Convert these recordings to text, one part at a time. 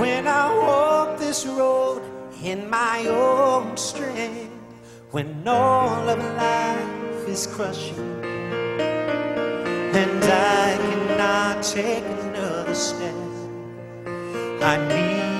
When I walk this road in my own strength, when all of life is crushing, and I cannot take another step, I need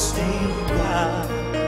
Sim, lugar.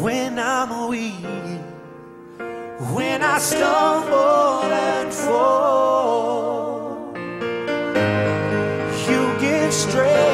when I'm weak, when I stumble and fall, you give strength.